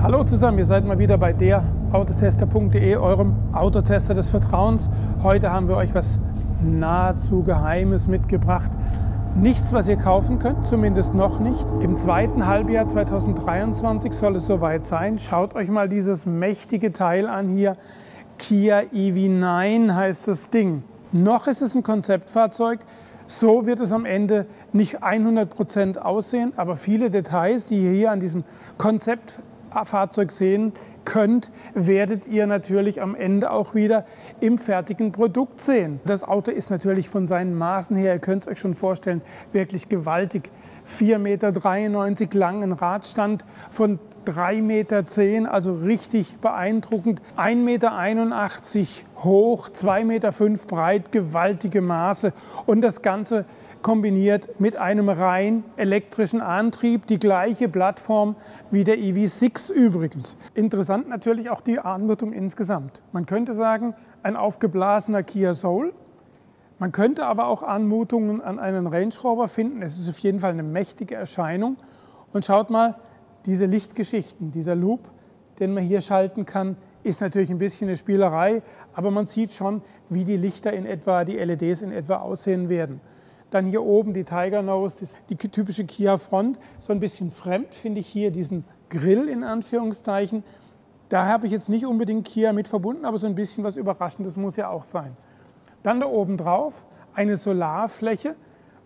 Hallo zusammen, ihr seid mal wieder bei der Autotester.de, eurem Autotester des Vertrauens. Heute haben wir euch was nahezu Geheimes mitgebracht. Nichts, was ihr kaufen könnt, zumindest noch nicht. Im zweiten Halbjahr 2023 soll es soweit sein. Schaut euch mal dieses mächtige Teil an hier. Kia EV9 heißt das Ding. Noch ist es ein Konzeptfahrzeug. So wird es am Ende nicht 100 Prozent aussehen, aber viele Details, die ihr hier an diesem Konzeptfahrzeug sehen könnt, werdet ihr natürlich am Ende auch wieder im fertigen Produkt sehen. Das Auto ist natürlich von seinen Maßen her, ihr könnt es euch schon vorstellen, wirklich gewaltig. 4,93 Meter langen Radstand von 3,10 Meter, also richtig beeindruckend. 1,81 Meter hoch, 2,5 Meter breit, gewaltige Maße. Und das Ganze kombiniert mit einem rein elektrischen Antrieb, die gleiche Plattform wie der EV6 übrigens. Interessant natürlich auch die Anmutung insgesamt. Man könnte sagen, ein aufgeblasener Kia Soul. Man könnte aber auch Anmutungen an einen Range Rover finden. Es ist auf jeden Fall eine mächtige Erscheinung. Und schaut mal, diese Lichtgeschichten, dieser Loop, den man hier schalten kann, ist natürlich ein bisschen eine Spielerei, aber man sieht schon, wie die Lichter in etwa, die LEDs in etwa aussehen werden. Dann hier oben die Tiger Nose, die typische Kia Front. So ein bisschen fremd finde ich hier diesen Grill in Anführungszeichen. Da habe ich jetzt nicht unbedingt Kia mit verbunden, aber so ein bisschen was Überraschendes muss ja auch sein. Dann da oben drauf eine Solarfläche,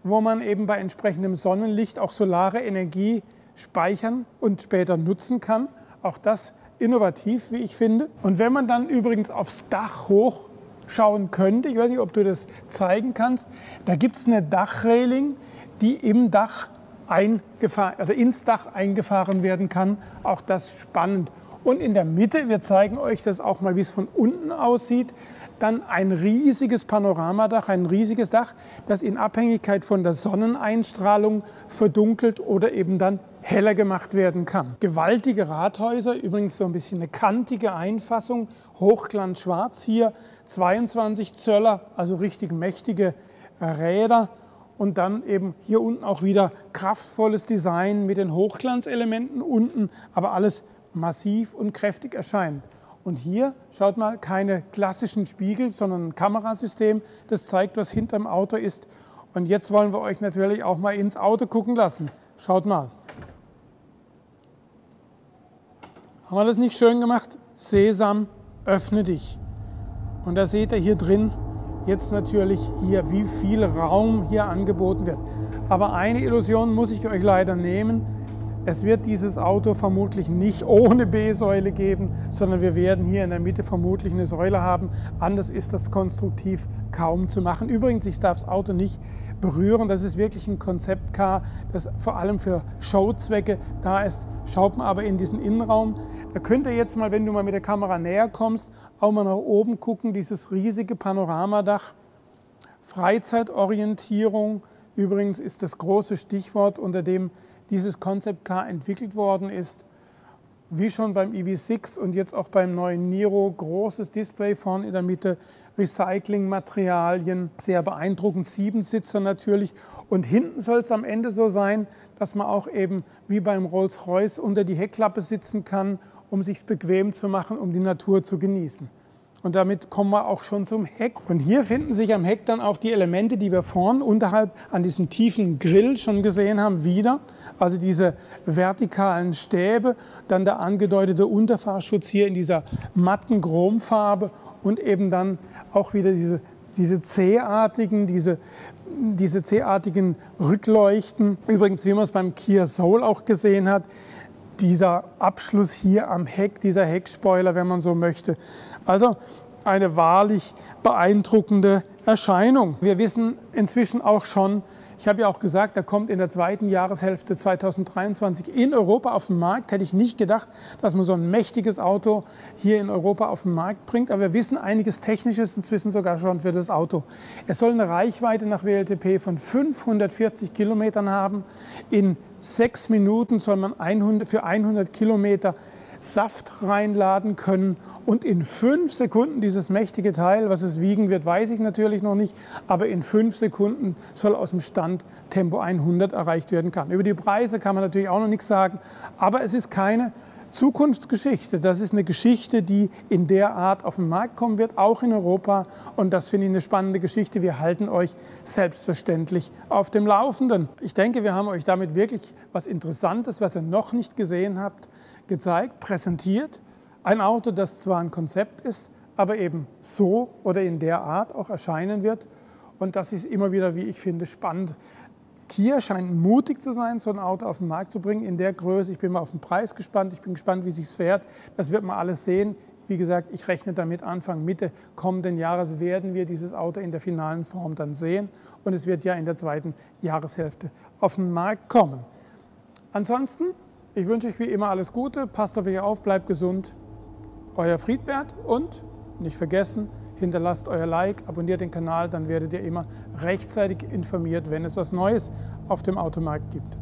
wo man eben bei entsprechendem Sonnenlicht auch solare Energie speichern und später nutzen kann. Auch das innovativ, wie ich finde. Und wenn man dann übrigens aufs Dach hoch schauen könnte, ich weiß nicht, ob du das zeigen kannst, da gibt es eine Dachreling, die im Dach eingefahren, oder ins Dach eingefahren werden kann. Auch das spannend. Und in der Mitte, wir zeigen euch das auch mal, wie es von unten aussieht, dann ein riesiges Panoramadach, ein riesiges Dach, das in Abhängigkeit von der Sonneneinstrahlung verdunkelt oder eben dann heller gemacht werden kann. Gewaltige Rathäuser, übrigens so ein bisschen eine kantige Einfassung, hochglanzschwarz hier, 22 Zöller, also richtig mächtige äh, Räder und dann eben hier unten auch wieder kraftvolles Design mit den Hochglanzelementen unten, aber alles massiv und kräftig erscheint. Und hier, schaut mal, keine klassischen Spiegel, sondern ein Kamerasystem, das zeigt, was hinterm Auto ist. Und jetzt wollen wir euch natürlich auch mal ins Auto gucken lassen. Schaut mal. Haben wir das nicht schön gemacht? Sesam, öffne dich. Und da seht ihr hier drin jetzt natürlich hier, wie viel Raum hier angeboten wird. Aber eine Illusion muss ich euch leider nehmen. Es wird dieses Auto vermutlich nicht ohne B-Säule geben, sondern wir werden hier in der Mitte vermutlich eine Säule haben. Anders ist das konstruktiv kaum zu machen. Übrigens, ich darf das Auto nicht berühren. Das ist wirklich ein Konzeptcar, das vor allem für Showzwecke da ist. Schaut man aber in diesen Innenraum. Da könnt ihr jetzt mal, wenn du mal mit der Kamera näher kommst, auch mal nach oben gucken. Dieses riesige Panoramadach. Freizeitorientierung übrigens ist das große Stichwort, unter dem dieses Concept Car entwickelt worden ist. Wie schon beim EV6 und jetzt auch beim neuen Niro, großes Display vorne in der Mitte, Recyclingmaterialien, sehr beeindruckend, sieben Sitzer natürlich. Und hinten soll es am Ende so sein, dass man auch eben wie beim Rolls-Royce unter die Heckklappe sitzen kann, um sich bequem zu machen, um die Natur zu genießen. Und damit kommen wir auch schon zum Heck. Und hier finden sich am Heck dann auch die Elemente, die wir vorn unterhalb an diesem tiefen Grill schon gesehen haben, wieder. Also diese vertikalen Stäbe, dann der angedeutete Unterfahrschutz hier in dieser matten Chromfarbe und eben dann auch wieder diese, diese C-artigen, diese, diese C-artigen Rückleuchten. Übrigens, wie man es beim Kia Soul auch gesehen hat, dieser Abschluss hier am Heck, dieser Heckspoiler, wenn man so möchte. Also eine wahrlich beeindruckende Erscheinung. Wir wissen inzwischen auch schon, ich habe ja auch gesagt, er kommt in der zweiten Jahreshälfte 2023 in Europa auf den Markt. Hätte ich nicht gedacht, dass man so ein mächtiges Auto hier in Europa auf den Markt bringt. Aber wir wissen einiges Technisches inzwischen sogar schon für das Auto. Es soll eine Reichweite nach WLTP von 540 Kilometern haben. In sechs Minuten soll man 100, für 100 Kilometer Saft reinladen können und in fünf Sekunden dieses mächtige Teil, was es wiegen wird, weiß ich natürlich noch nicht, aber in fünf Sekunden soll aus dem Stand Tempo 100 erreicht werden können. Über die Preise kann man natürlich auch noch nichts sagen, aber es ist keine Zukunftsgeschichte. Das ist eine Geschichte, die in der Art auf den Markt kommen wird, auch in Europa. Und das finde ich eine spannende Geschichte. Wir halten euch selbstverständlich auf dem Laufenden. Ich denke, wir haben euch damit wirklich was Interessantes, was ihr noch nicht gesehen habt, gezeigt, präsentiert. Ein Auto, das zwar ein Konzept ist, aber eben so oder in der Art auch erscheinen wird. Und das ist immer wieder, wie ich finde, spannend. Kia scheint mutig zu sein, so ein Auto auf den Markt zu bringen in der Größe. Ich bin mal auf den Preis gespannt. Ich bin gespannt, wie sich fährt. Das wird man alles sehen. Wie gesagt, ich rechne damit, Anfang, Mitte kommenden Jahres werden wir dieses Auto in der finalen Form dann sehen. Und es wird ja in der zweiten Jahreshälfte auf den Markt kommen. Ansonsten, ich wünsche euch wie immer alles Gute. Passt auf euch auf, bleibt gesund. Euer Friedbert und nicht vergessen, hinterlasst euer Like, abonniert den Kanal, dann werdet ihr immer rechtzeitig informiert, wenn es was Neues auf dem Automarkt gibt.